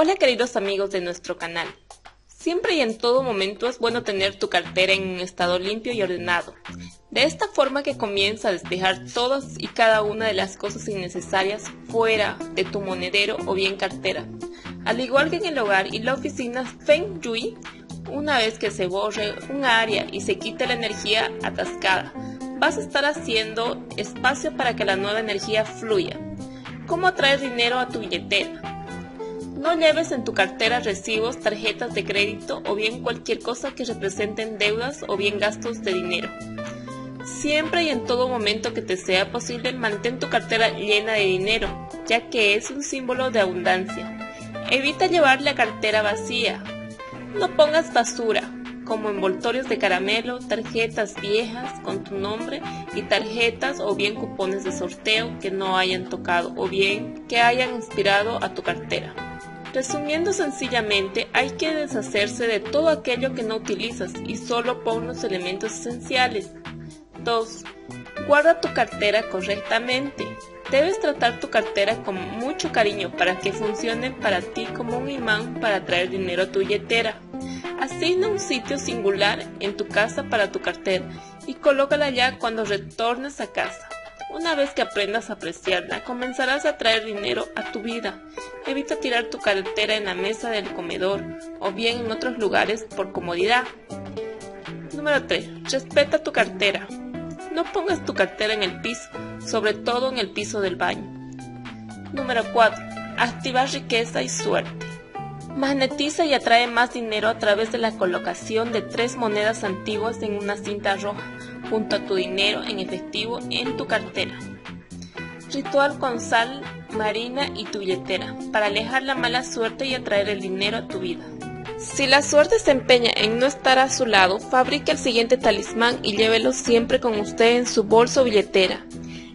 Hola queridos amigos de nuestro canal. Siempre y en todo momento es bueno tener tu cartera en un estado limpio y ordenado. De esta forma que comienza a despejar todas y cada una de las cosas innecesarias fuera de tu monedero o bien cartera. Al igual que en el hogar y la oficina Feng Shui, una vez que se borre un área y se quite la energía atascada, vas a estar haciendo espacio para que la nueva energía fluya. ¿Cómo traer dinero a tu billetera? No lleves en tu cartera recibos, tarjetas de crédito o bien cualquier cosa que representen deudas o bien gastos de dinero. Siempre y en todo momento que te sea posible, mantén tu cartera llena de dinero, ya que es un símbolo de abundancia. Evita llevar la cartera vacía. No pongas basura, como envoltorios de caramelo, tarjetas viejas con tu nombre y tarjetas o bien cupones de sorteo que no hayan tocado o bien que hayan inspirado a tu cartera. Resumiendo sencillamente, hay que deshacerse de todo aquello que no utilizas y solo pon los elementos esenciales. 2. Guarda tu cartera correctamente. Debes tratar tu cartera con mucho cariño para que funcione para ti como un imán para traer dinero a tu billetera. Asigna un sitio singular en tu casa para tu cartera y colócala ya cuando retornes a casa. Una vez que aprendas a apreciarla, comenzarás a traer dinero a tu vida. Evita tirar tu cartera en la mesa del comedor o bien en otros lugares por comodidad. Número 3. Respeta tu cartera. No pongas tu cartera en el piso, sobre todo en el piso del baño. Número 4. Activar riqueza y suerte. Magnetiza y atrae más dinero a través de la colocación de tres monedas antiguas en una cinta roja junto a tu dinero en efectivo en tu cartera. Ritual con sal marina y tu billetera para alejar la mala suerte y atraer el dinero a tu vida. Si la suerte se empeña en no estar a su lado, fabrique el siguiente talismán y llévelo siempre con usted en su bolso o billetera.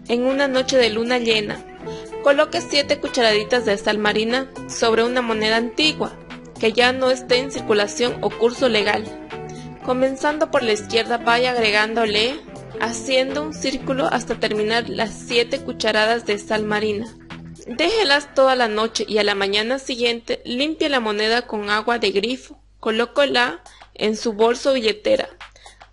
En una noche de luna llena, coloque 7 cucharaditas de sal marina sobre una moneda antigua que ya no esté en circulación o curso legal. Comenzando por la izquierda vaya agregándole, haciendo un círculo hasta terminar las 7 cucharadas de sal marina. Déjelas toda la noche y a la mañana siguiente limpie la moneda con agua de grifo. Colócola en su bolso billetera,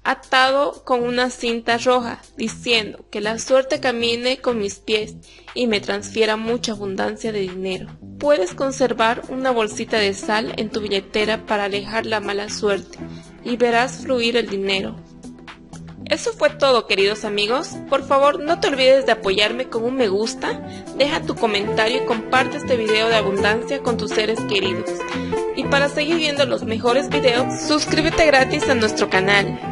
atado con una cinta roja, diciendo que la suerte camine con mis pies y me transfiera mucha abundancia de dinero. Puedes conservar una bolsita de sal en tu billetera para alejar la mala suerte y verás fluir el dinero. Eso fue todo queridos amigos, por favor no te olvides de apoyarme con un me gusta, deja tu comentario y comparte este video de abundancia con tus seres queridos. Y para seguir viendo los mejores videos, suscríbete gratis a nuestro canal.